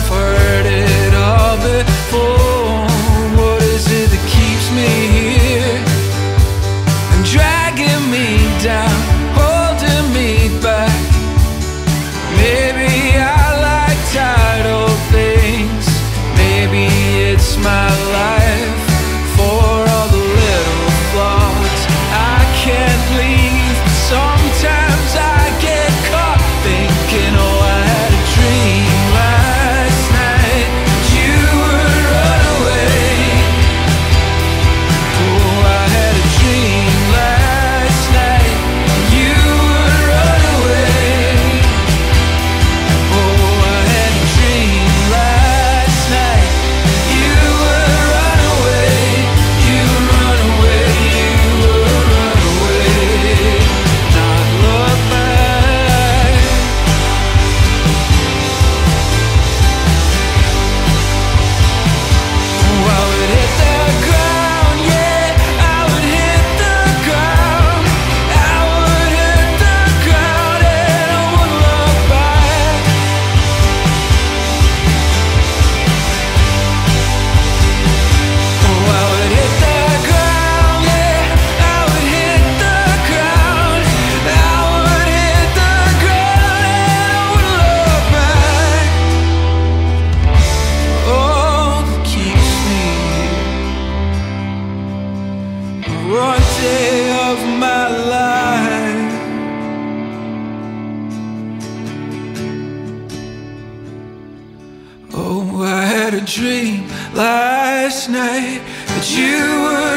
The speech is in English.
I've heard it all before. What is it that keeps me here? And dragging me down, holding me back. Maybe I like things. Maybe it's my life. had a dream last night that you were